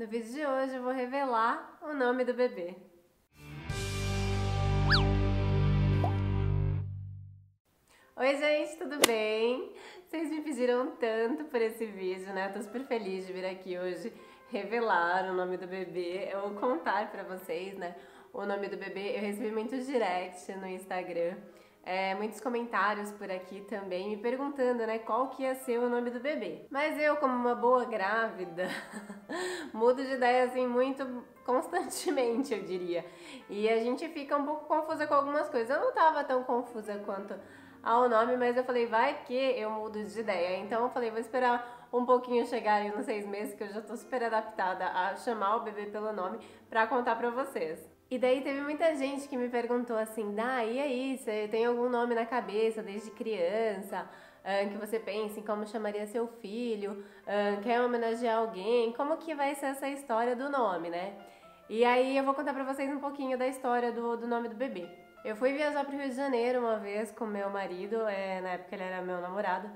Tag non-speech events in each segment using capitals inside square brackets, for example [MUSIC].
No vídeo de hoje eu vou revelar o nome do bebê. Oi gente, tudo bem? Vocês me pediram tanto por esse vídeo, né? Eu tô super feliz de vir aqui hoje revelar o nome do bebê, eu vou contar pra vocês, né? O nome do bebê, eu recebi muito direct no Instagram é, muitos comentários por aqui também me perguntando, né, qual que ia ser o nome do bebê. Mas eu, como uma boa grávida, [LAUGHS] mudo de ideia assim muito constantemente, eu diria. E a gente fica um pouco confusa com algumas coisas. Eu não tava tão confusa quanto ao nome, mas eu falei, vai que eu mudo de ideia. Então eu falei, vou esperar um pouquinho chegar aí nos seis meses, que eu já tô super adaptada a chamar o bebê pelo nome pra contar pra vocês. E daí teve muita gente que me perguntou assim, Dá, e aí, você tem algum nome na cabeça desde criança? Que você pensa em como chamaria seu filho? Quer homenagear alguém? Como que vai ser essa história do nome, né? E aí eu vou contar pra vocês um pouquinho da história do, do nome do bebê. Eu fui viajar pro Rio de Janeiro uma vez com meu marido, é, na época ele era meu namorado.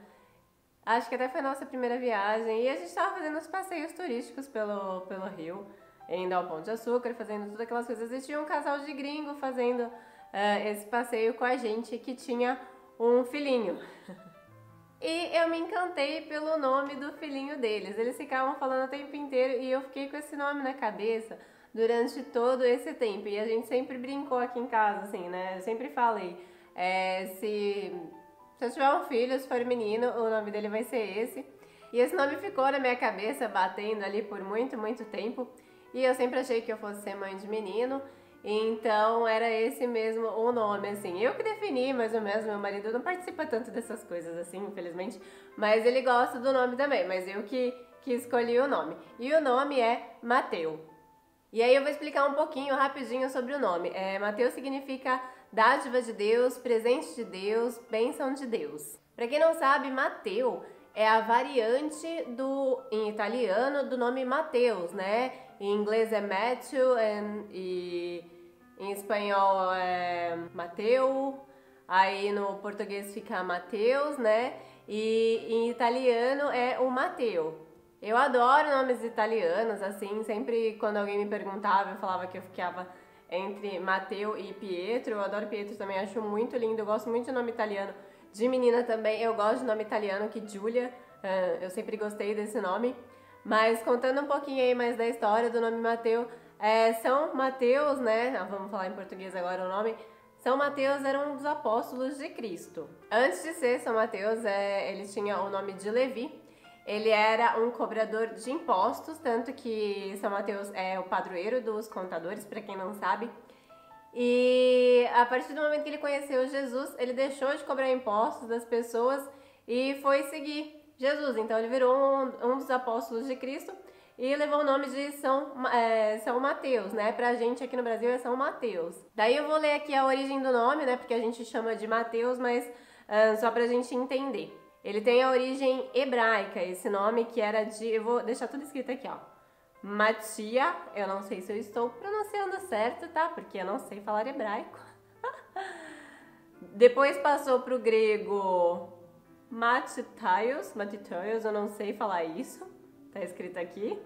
Acho que até foi a nossa primeira viagem e a gente tava fazendo os passeios turísticos pelo, pelo Rio indo ao Pão de Açúcar, fazendo todas aquelas coisas. Existia um casal de gringo fazendo uh, esse passeio com a gente que tinha um filhinho. [LAUGHS] e eu me encantei pelo nome do filhinho deles. Eles ficavam falando o tempo inteiro e eu fiquei com esse nome na cabeça durante todo esse tempo. E a gente sempre brincou aqui em casa, assim, né? Eu sempre falei, é, se, se eu tiver um filho, se for menino, o nome dele vai ser esse. E esse nome ficou na minha cabeça, batendo ali por muito, muito tempo. E eu sempre achei que eu fosse ser mãe de menino, então era esse mesmo o nome, assim. Eu que defini mais ou menos, meu marido não participa tanto dessas coisas, assim, infelizmente, mas ele gosta do nome também, mas eu que, que escolhi o nome. E o nome é Mateu. E aí eu vou explicar um pouquinho, rapidinho, sobre o nome. É, Mateus significa dádiva de Deus, presente de Deus, bênção de Deus. Para quem não sabe, Mateu é a variante do em italiano do nome Mateus, né? Em inglês é Matthew and, e em espanhol é Mateu. Aí no português fica Mateus, né? E em italiano é o Mateu. Eu adoro nomes italianos, assim, sempre quando alguém me perguntava, eu falava que eu ficava entre Mateu e Pietro. Eu adoro Pietro também, acho muito lindo, eu gosto muito de nome italiano. De menina também, eu gosto de nome italiano, que Giulia, uh, eu sempre gostei desse nome. Mas contando um pouquinho aí mais da história do nome Mateus, é, São Mateus, né? Ah, vamos falar em português agora o nome. São Mateus era um dos apóstolos de Cristo. Antes de ser São Mateus, é, ele tinha o nome de Levi. Ele era um cobrador de impostos, tanto que São Mateus é o padroeiro dos contadores, para quem não sabe. E a partir do momento que ele conheceu Jesus, ele deixou de cobrar impostos das pessoas e foi seguir Jesus. Então ele virou um, um dos apóstolos de Cristo e levou o nome de São, é, São Mateus, né? Pra gente aqui no Brasil é São Mateus. Daí eu vou ler aqui a origem do nome, né? Porque a gente chama de Mateus, mas uh, só pra gente entender. Ele tem a origem hebraica, esse nome que era de. Eu vou deixar tudo escrito aqui, ó. Matia, eu não sei se eu estou pronunciando certo, tá? Porque eu não sei falar hebraico. [LAUGHS] Depois passou para o grego Matitaios, Matitaios, eu não sei falar isso, tá escrito aqui.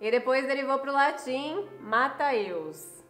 E depois derivou para o latim Mataeus.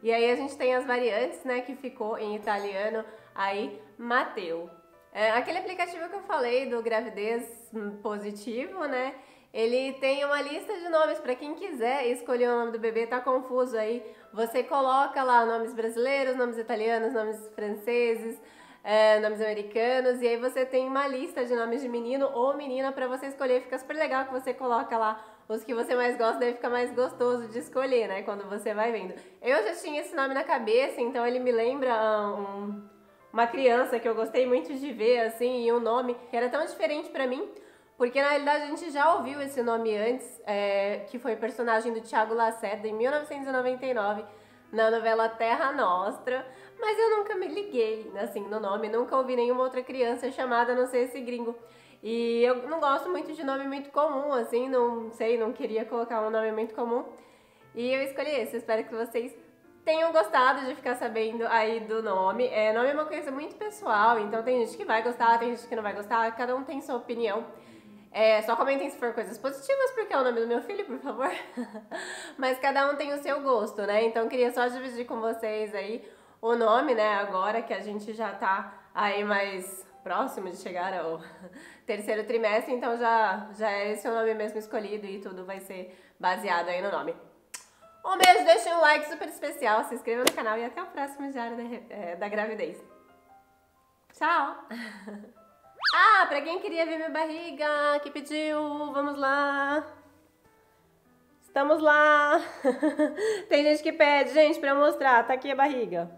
E aí a gente tem as variantes, né, que ficou em italiano aí Mateu. É, aquele aplicativo que eu falei do gravidez positivo, né? Ele tem uma lista de nomes para quem quiser escolher o nome do bebê, tá confuso aí. Você coloca lá nomes brasileiros, nomes italianos, nomes franceses, é, nomes americanos, e aí você tem uma lista de nomes de menino ou menina para você escolher. Fica super legal que você coloca lá os que você mais gosta, daí fica mais gostoso de escolher, né? Quando você vai vendo. Eu já tinha esse nome na cabeça, então ele me lembra ah, um, uma criança que eu gostei muito de ver, assim, e um nome que era tão diferente para mim. Porque na realidade a gente já ouviu esse nome antes, é, que foi personagem do Tiago Lacerda em 1999 na novela Terra Nostra, mas eu nunca me liguei assim no nome, nunca ouvi nenhuma outra criança chamada a não ser esse gringo. E eu não gosto muito de nome muito comum, assim, não sei, não queria colocar um nome muito comum. E eu escolhi esse, espero que vocês tenham gostado de ficar sabendo aí do nome. É, nome é uma coisa muito pessoal, então tem gente que vai gostar, tem gente que não vai gostar, cada um tem sua opinião. É, só comentem se for coisas positivas, porque é o nome do meu filho, por favor. [LAUGHS] Mas cada um tem o seu gosto, né? Então queria só dividir com vocês aí o nome, né? Agora que a gente já tá aí mais próximo de chegar ao [LAUGHS] terceiro trimestre, então já, já é esse o nome mesmo escolhido e tudo vai ser baseado aí no nome. Um beijo, deixem um like super especial, se inscreva no canal e até o próximo Diário da, é, da Gravidez. Tchau! [LAUGHS] Ah, pra quem queria ver minha barriga, que pediu, vamos lá. Estamos lá. [LAUGHS] Tem gente que pede, gente, pra eu mostrar. Tá aqui a barriga.